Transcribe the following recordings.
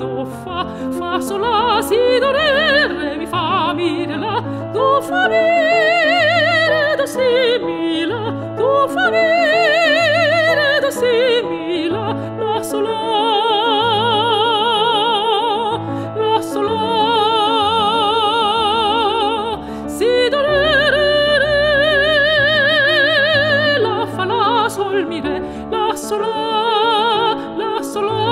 do fa fa sol la si do re re mi fa mi re la. Do fa mi re do si mi la. Do fa mi re do si mi la. La sol la la sol la. Si fa la sol la sol la la.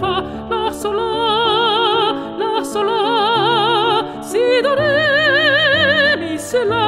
fa lassola lassola si do re mi se la